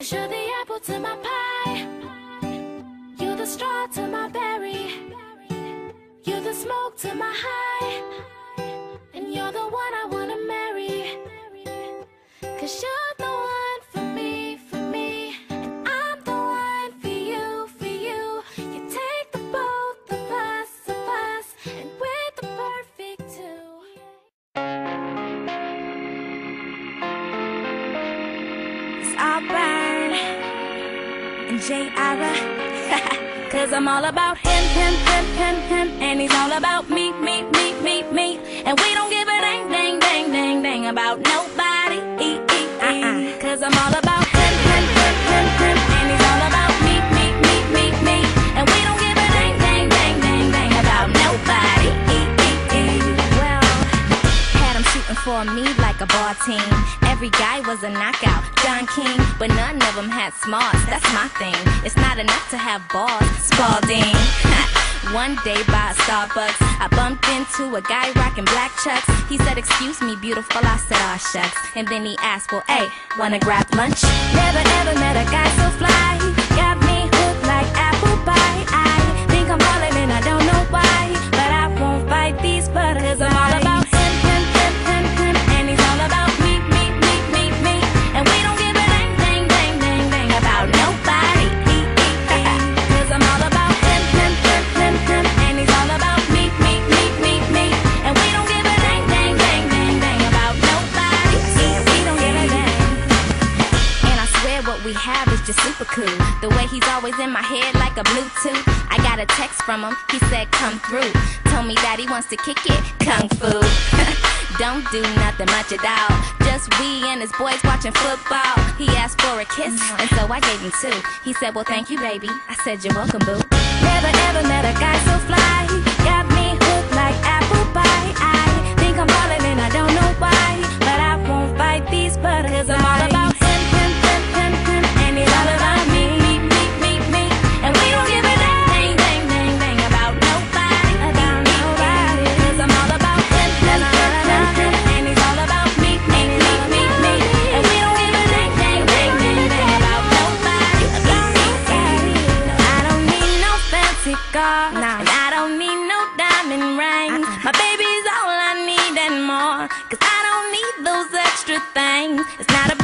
You're the apple to my pie. You're the straw to my berry. You're the smoke to my high. And you're the one I wanna marry. Cause you're the one for me, for me. And I'm the one for you, for you. You take the both of us, of us. And we're the perfect two. It's burn and J Ira. Cause I'm all about him, him, him, him, him. And he's all about me, me, me, me, me. And we don't give a dang, dang, dang, dang, dang about nobody. E, e, e. Cause I'm all about him, him, him, him, him. And he's all about me, me, me, me, me. And we don't give a dang, dang, dang, dang, dang about nobody. E, e, e. Well, had him shooting for me like a ball team. Every guy was a knockout, Don King, but none of them had smarts. That's my thing. It's not enough to have balls, Spalding. One day by Starbucks, I bumped into a guy rocking black chucks. He said, Excuse me, beautiful. I said, Aw, shucks. And then he asked, Well, hey, wanna grab lunch? Never ever met a guy so fly. Got me hooked like apple pie. I we have is just super cool. The way he's always in my head like a Bluetooth. I got a text from him, he said come through. Told me that he wants to kick it, kung fu. Don't do nothing much at all. Just we and his boys watching football. He asked for a kiss, and so I gave him two. He said, Well, thank you, baby. I said, You're welcome, boo. Never ever met a guy so fly. Got me hooked like apple pie. I think I'm falling and I don't know why. But I won't fight these butterflies. Fancy car. And I don't need no diamond rings. Uh-uh. My baby's all I need and more. Cause I don't need those extra things. It's not about